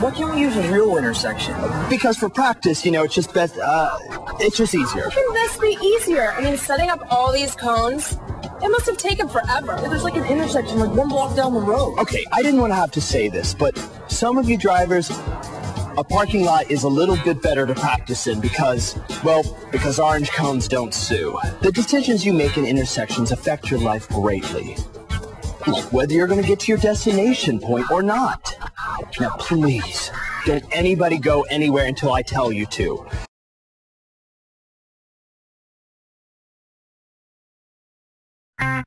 why can't we use a real intersection? Because for practice, you know, it's just best, uh, it's just easier. How can this be easier? I mean, setting up all these cones, it must have taken forever. There's like an intersection like one block down the road. Okay, I didn't want to have to say this, but some of you drivers, a parking lot is a little bit better to practice in because, well, because orange cones don't sue. The decisions you make in intersections affect your life greatly. Like whether you're going to get to your destination point or not. Now, please, don't anybody go anywhere until I tell you to. Uh.